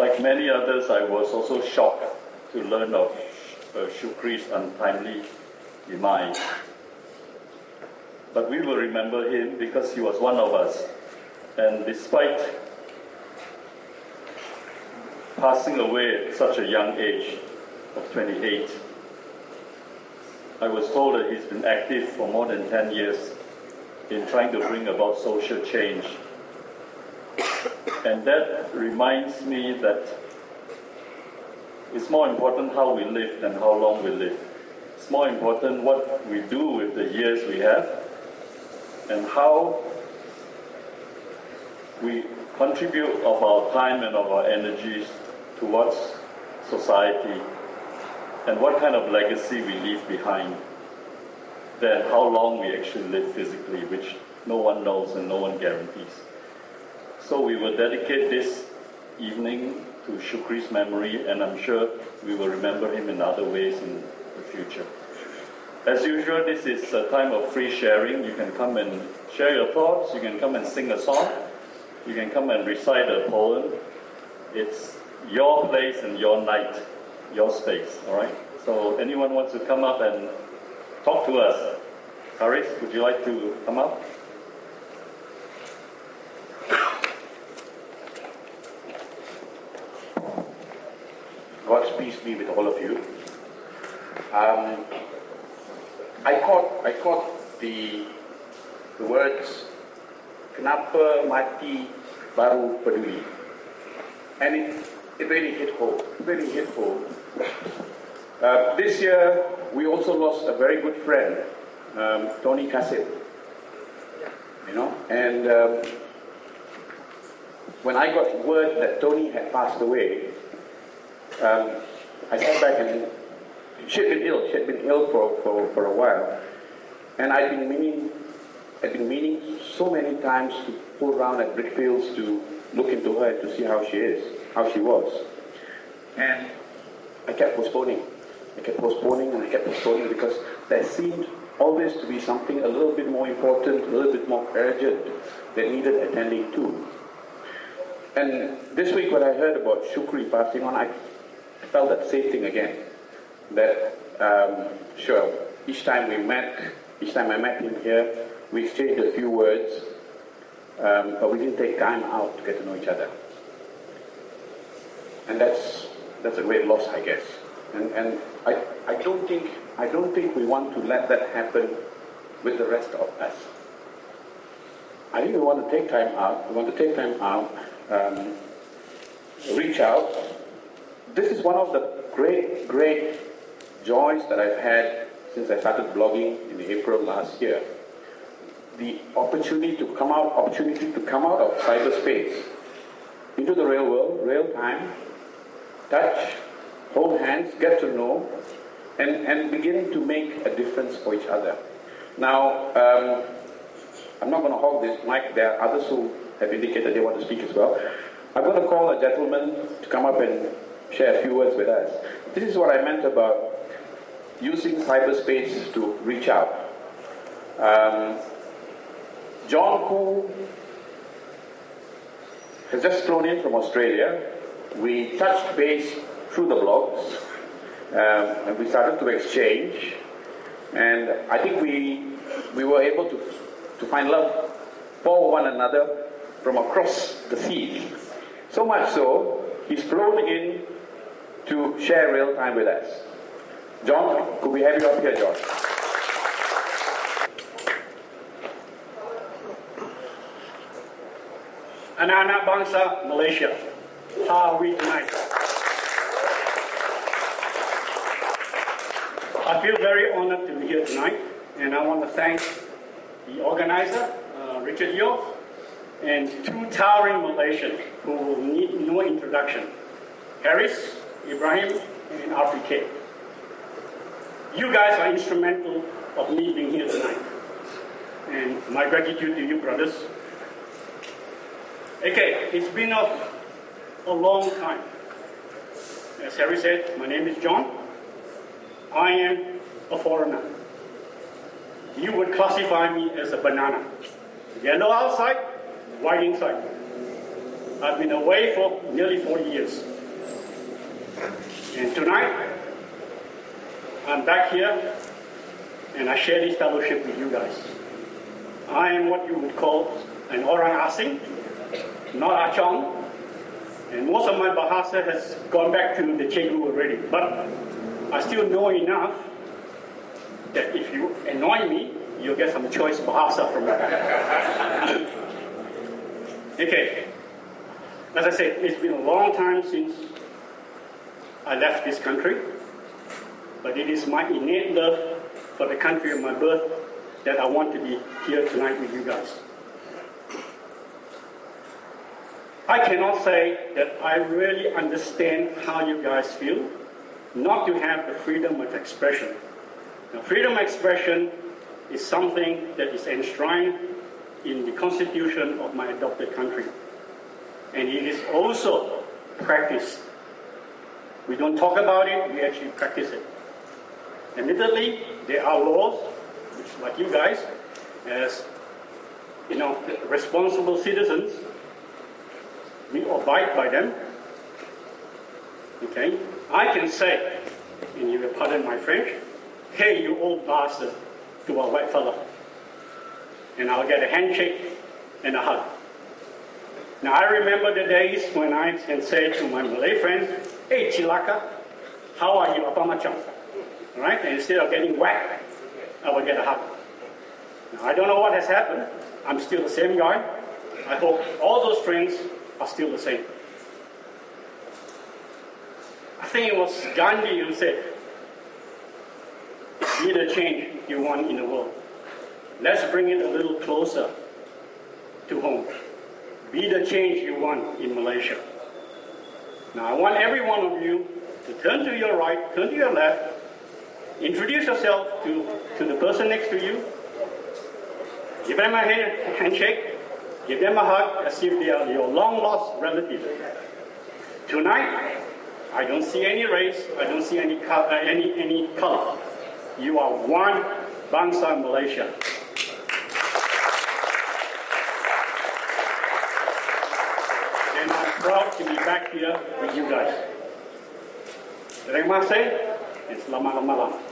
Like many others, I was also shocked to learn of uh, Syukree's untimely demise. But we will remember him because he was one of us. And despite passing away at such a young age of 28, I was told that he's been active for more than 10 years in trying to bring about social change. And that reminds me that it's more important how we live than how long we live. It's more important what we do with the years we have and how we contribute of our time and of our energies towards society and what kind of legacy we leave behind than how long we actually live physically, which no one knows and no one guarantees. So we will dedicate this evening to Syukree's memory, and I'm sure we will remember him in other ways in the future. As usual, this is a time of free sharing. You can come and share your thoughts, you can come and sing a song, you can come and recite a poem. It's your place and your night, your space, all right? So anyone wants to come up and talk to us? Haris, would you like to come up? God's peace be with all of you. Um, I I caught the the words Kenapa mati baru peduli, and it it really hit home. Really hit home. Uh, this year we also lost a very good friend, um, Toni Kasim. You know, and um, when I got word that Toni had passed away, um, I sat back and she had been ill. She had been ill for, for, for a while. And I've been meaning, I've been meaning so many times to pull around at Brickfields to look into her and to see how she is, how she was. And I kept postponing. I kept postponing and I kept postponing because there seemed always to be something a little bit more important, a little bit more urgent that needed attending to. And this week when I heard about Syukree passing on, I felt that same thing again. That, um, sure, each time we met, each time I met him here, we exchanged a few words, um, but we didn't take time out to get to know each other. And that's, that's a great loss, I guess. And, and I, I, don't think, I don't think we want to let that happen with the rest of us. I think we want to take time out, we want to take time out, um, reach out. This is one of the great, great joys that I've had since I started blogging in April last year. The opportunity to come out, opportunity to come out of cyberspace into the real world, real time, touch, hold hands, get to know, and, and beginning to make a difference for each other. Now, um, I'm not going to hog this mic. There are others who have indicated they want to speak as well. I'm going to call a gentleman to come up and share a few words with us. This is what I meant about using cyberspace to reach out. Um, John Khoo has just flown in from Australia. We touched base through the blogs, um, and we started to exchange. And I think we we were able to to find love for one another from across the sea. So much so, he's flown in to share real time with us. John, could we have you up here, John? Anak-anak bangsa Malaysia, how are we tonight? I feel very honored to be here tonight, and I want to thank the organizer, uh, Richard Yeo, and two towering Malaysians who will need no introduction, Haris, Ibrahim, and RPK. You guys are instrumental of me being here tonight. And my gratitude to you, brothers. Okay, it's been a, a long time. As Harry said, my name is John. I am a foreigner. You would classify me as a banana. Yellow outside, white inside. I've been away for nearly 40 years. And tonight, I'm back here and I share this fellowship with you guys. I am what you would call an Orang Asing, not ah Achong. And most of my Bahasa has gone back to the Cegu already. But I still know enough that if you annoy me, you'll get some choice Bahasa from me. okay. As I said, it's been a long time since I left this country, but it is my innate love for the country of my birth that I want to be here tonight with you guys. I cannot say that I really understand how you guys feel not to have the freedom of expression. Now, freedom of expression is something that is enshrined in the constitution of my adopted country. And it is also practiced. We don't talk about it, we actually practice it. Admittedly, there are laws, which, like you guys, as you know, responsible citizens, we abide by them. Okay? I can say, and you will pardon my French, hey, you old bastard, to a white fella. And I'll get a handshake and a hug. Now, I remember the days when I can say to my Malay friends, hey, Chilaka, how are you, apa macam? All right? And instead of getting whacked, I will get a hug. Now, I don't know what has happened. I'm still the same guy. I hope all those friends are still the same. I think it was Gandhi who said, be the change you want in the world. Let's bring it a little closer to home. Be the change you want in Malaysia. Now, I want every one of you to turn to your right, turn to your left, introduce yourself to, to the person next to you, give them a hand, handshake, give them a hug as if they are your long lost relative. Tonight, I don't see any race, I don't see any, co- uh, any, any color. You are one Bangsa Malaysia. And I'm proud to be back here with you guys. Terima kasih selamat malam.